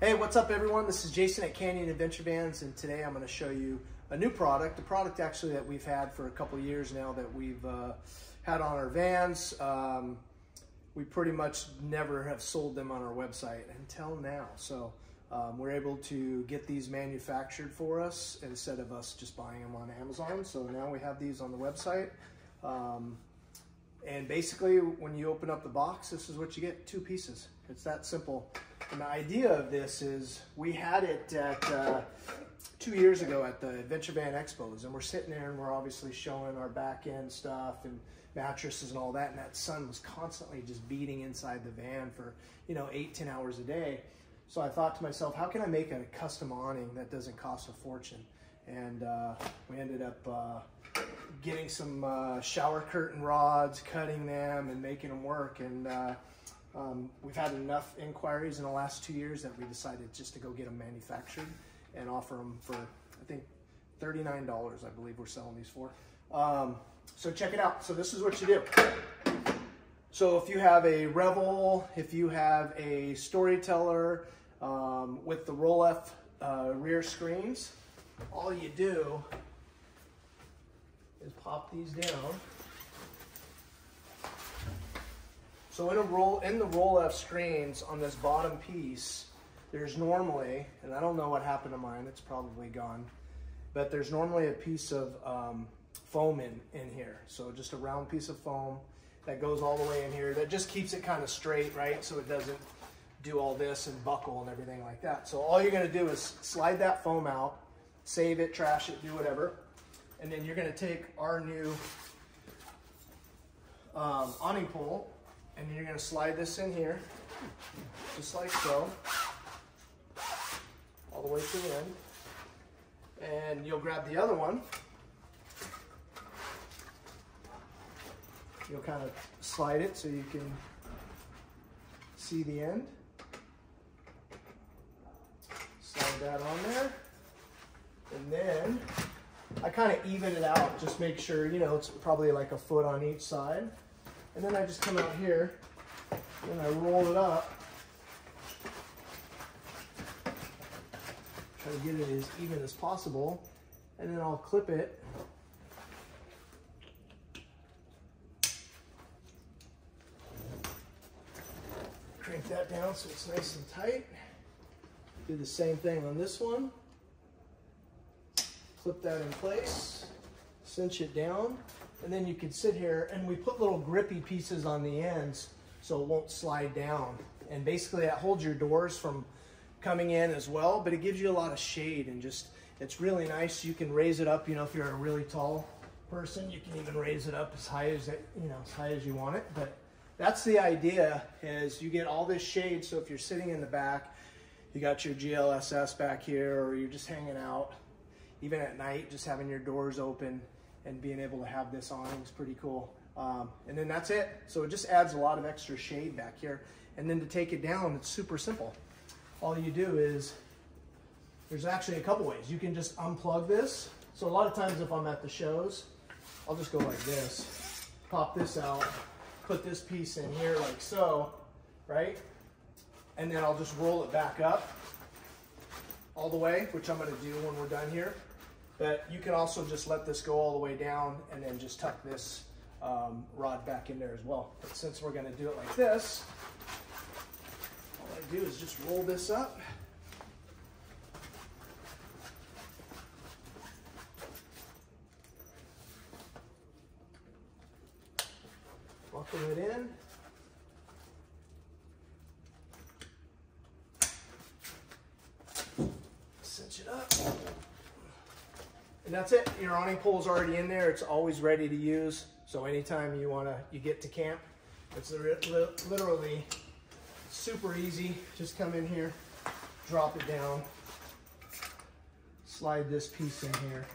Hey, what's up everyone? This is Jason at Canyon Adventure Vans and today I'm going to show you a new product, a product actually that we've had for a couple years now that we've uh, had on our vans. Um, we pretty much never have sold them on our website until now. So um, we're able to get these manufactured for us instead of us just buying them on Amazon. So now we have these on the website. Um, and basically when you open up the box, this is what you get, two pieces. It's that simple. And the idea of this is we had it at uh, two years ago at the Adventure Van Expos and we're sitting there and we're obviously showing our back end stuff and mattresses and all that and that sun was constantly just beating inside the van for you know eight ten hours a day. So i thought to myself how can i make a custom awning that doesn't cost a fortune? And uh, we ended up uh, getting some uh, shower curtain rods cutting them and making them work. And uh, um, we've had enough inquiries in the last two years that we decided just to go get them manufactured and offer them for i think $39 i believe we're selling these for um, so check it out. So this is what you do. So if you have a Revel, if you have a Storyteller um, with the Rolef uh, rear screens, all you do is pop these down. So in a roll in the Rolef screens on this bottom piece, there's normally, and I don't know what happened to mine, it's probably gone, but there's normally a piece of um, foam in, in here. So just a round piece of foam that goes all the way in here that just keeps it kind of straight, right? So it doesn't do all this and buckle and everything like that. So all you're gonna do is slide that foam out, save it, trash it, do whatever. And then you're gonna take our new um, awning pole and you're gonna slide this in here, just like so, all the way to the end. And you'll grab the other one you'll kind of slide it so you can see the end. Slide that on there. And then I kind of even it out, just make sure, you know, it's probably like a foot on each side. And then I just come out here and I roll it up. Try to get it as even as possible. And then I'll clip it crank that down so it's nice and tight. Do the same thing on this one. Clip that in place, cinch it down, and then you can sit here and we put little grippy pieces on the ends so it won't slide down. And basically that holds your doors from coming in as well, but it gives you a lot of shade and just, it's really nice. You can raise it up, you know, if you're a really tall person, you can even raise it up as high as, it, you know, as high as you want it. But that's the idea is you get all this shade. So if you're sitting in the back, you got your GLSS back here, or you're just hanging out, even at night, just having your doors open and being able to have this awning is pretty cool. Um, and then that's it. So it just adds a lot of extra shade back here. And then to take it down, it's super simple. All you do is, there's actually a couple ways. You can just unplug this. So a lot of times if I'm at the shows, I'll just go like this, pop this out, put this piece in here like so, right? And then I'll just roll it back up all the way, which I'm gonna do when we're done here. But you can also just let this go all the way down and then just tuck this um, rod back in there as well. But since we're gonna do it like this, all I do is just roll this up. buckle it in. Cinch it up. And that's it. Your awning pole is already in there. It's always ready to use. So anytime you wanna, you get to camp, it's literally super easy. Just come in here, drop it down, slide this piece in here.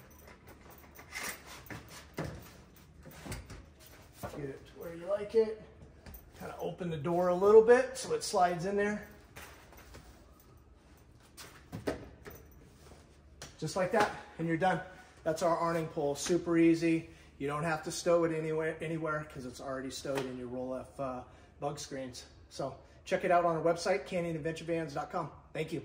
Get it to where you like it. Kind of open the door a little bit so it slides in there. Just like that, and you're done. That's our awning pole, super easy. You don't have to stow it anywhere anywhere because it's already stowed in your Rolef uh, bug screens. So check it out on our website, canyonadventurevans.com. Thank you.